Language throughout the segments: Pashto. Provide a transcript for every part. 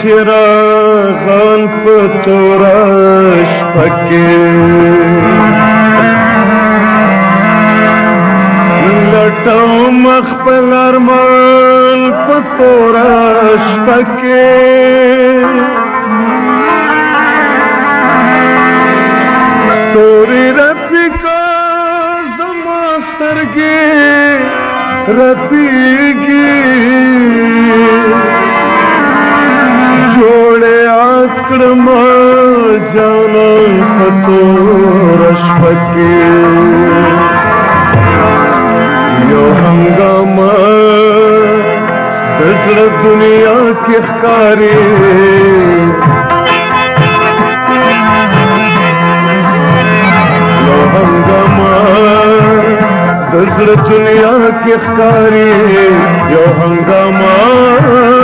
شیرا خان پتورش پکې لټو مخبل ارمان پتورش پکې توري رپکا زما سترګې رپیږي जानो कतोषपिंगा देसरो दुनिया किरो हंगामा दोसर दुनिया किरे जो हंगामा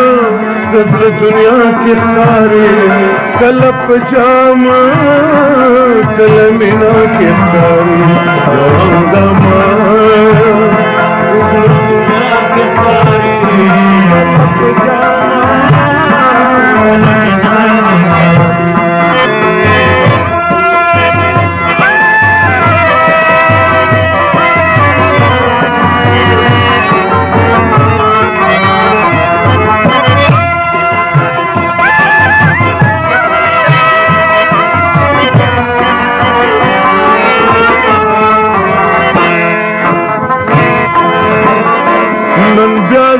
दुनिया किर कल मीना किरदारी किर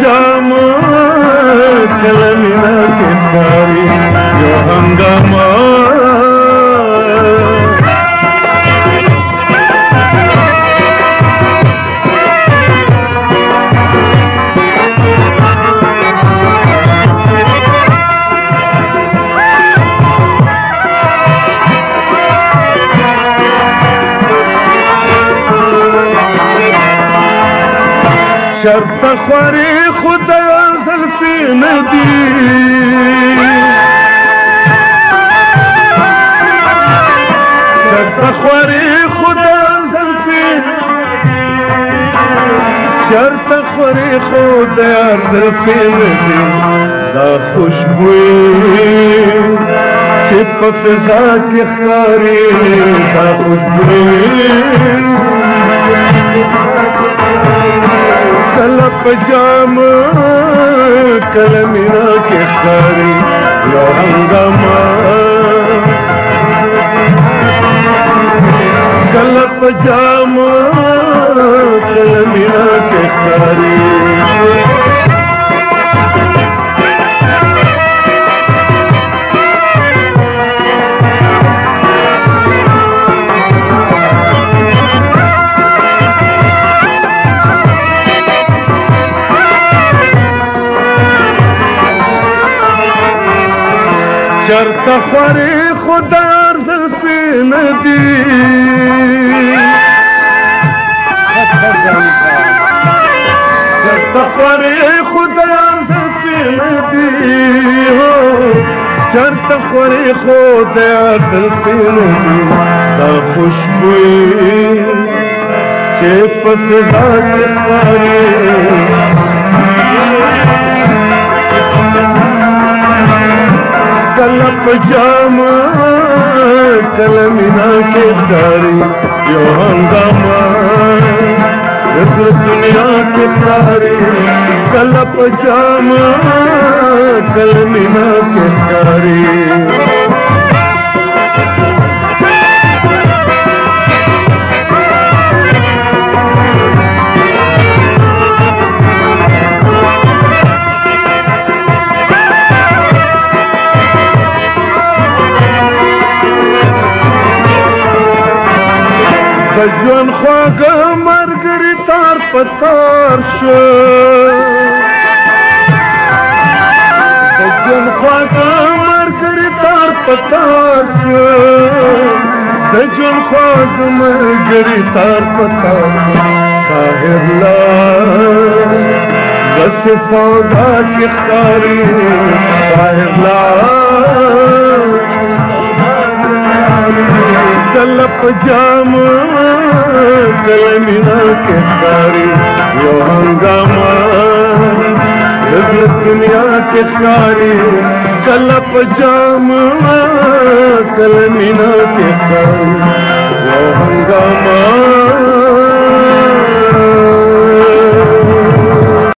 जाम شرط خواري خدا زلفي ندي شرط خواري خدا زلفي شرط خواري خدا زلفي ندي دا خوشبوي چې په فضا کې خاري دا خوشبوي طلب جام کل میرا کے کاری لہنگا ماں طلب جام چرته خورې خدار زلفې نه دي چرته خورې خدار زلفې نه دي چرته خورې خدار زلفې نه دي دا خوشبوې چې په زړه کې کلپ جام کل مینا کے داری یو ہنگام دنیا کے داری کلپ جام کل مینا کے داری د ژوند خواږه ملګري تار په تار شو د ژوند خواږه ملګري تار په تار شو د ژوند خواږه ملګري تار په تار طاهر لار بس سودا کې ښکاری طاهر لار دل په جامو सारी हंगा दुनिया केड़ी कला कलमीना केतारीग